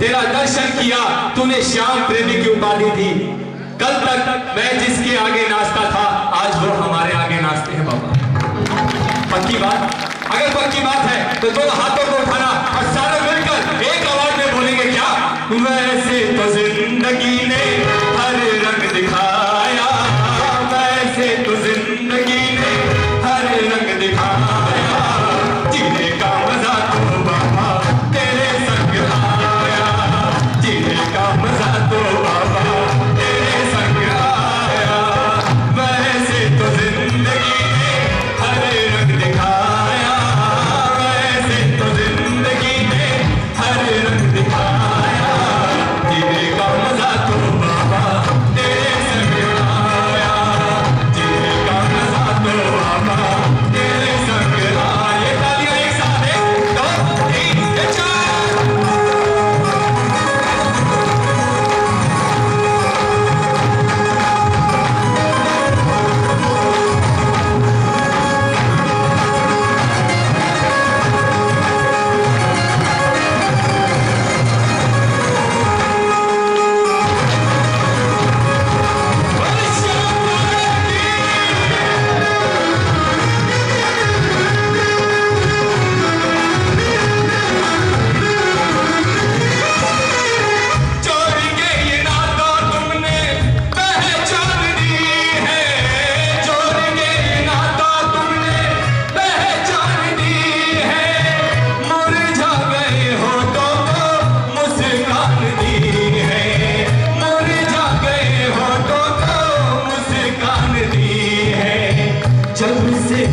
तेरा दर्शन किया, तूने श्याम प्रेमी की उपाधि थी कल तक मैं जिसके आगे नाचता था, आज वो हमारे आगे नाचते हैं, बाबा। पक्की बात? अगर पक्की बात है तो दोनों हाथों को उठाना और सारे मिलकर एक आवाज़ में बोलेंगे, क्या? वैसे तो ज़िंदगी ने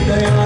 哎